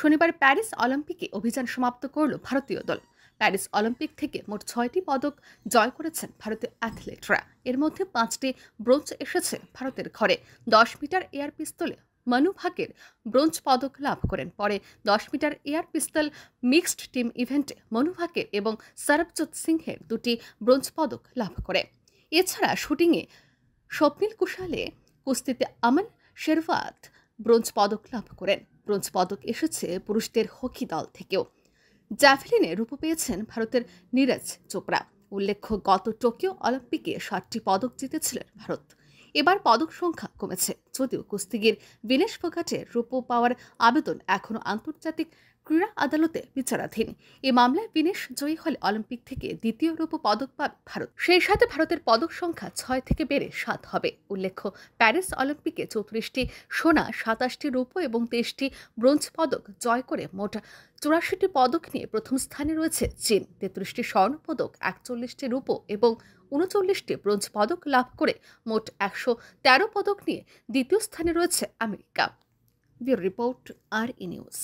শনিবার প্যারিস অলিম্পিকে অভিযান সমাপ্ত করল ভারতীয় দল। প্যারিস অলিম্পিক থেকে মোট ছয়টি পদক জয় করেছেন ভারতীয় অ্যাথলেটরা। এর মধ্যে পাঁচটি ব্রোঞ্জ এসেছে ভারতের ঘরে। দশ মিটার এয়ার পিস্তলে মনু ভাগের ব্রোঞ্জ পদক লাভ করেন। পরে দশ meter air pistol mixed team ইভেন্টে মনু ভাগের এবং সরবজোৎ সিংহের দুটি ব্রোঞ্জ পদক লাভ করে। এছাড়া শুটিংয়ে স্বপ্নিল কুশালে কুস্তিতে আমন শেরওয়াত ব্রোঞ্জ পদক লাভ করেন। ব্রোঞ্জ পদক এসেছে পুরুষদের হকি দল থেকেও। জ্যাভেলিনে রূপ পেয়েছেন ভারতের নীরজ চোপড়া। উল্লেখ্য, গত টোকিও অলিম্পিকে সাতটি পদক জিতেছিলেন ভারত। এবার পদক সংখ্যা কমেছে। যদিও কুস্তিগির বিনেশ ফোগাটের রূপ পাওয়ার আবেদন এখনও আন্তর্জাতিক ক্রীড়া আদালতে বিচারাধীন। এ মামলায় বিনেশ জয়ী হলে অলিম্পিক থেকে দ্বিতীয় রূপ পদক পাবে ভারত। সেই সাথে ভারতের পদক সংখ্যা ছয় থেকে বেড়ে সাত হবে। উল্লেখ্য, প্যারিস অলিম্পিকে চৌত্রিশটি সোনা, সাতাশটি রূপ এবং তেইশটি ব্রোঞ্জ পদক জয় করে মোট চুরাশিটি পদক নিয়ে প্রথম স্থানে রয়েছে চীন। তেত্রিশটি স্বর্ণ পদক, একচল্লিশটি রূপ এবং উনচল্লিশটি ব্রোঞ্জ পদক লাভ করে মোট একশো তেরো পদক নিয়ে দ্বিতীয় স্থানে রয়েছে আমেরিকা। রিপোর্ট আর ই নিউজ।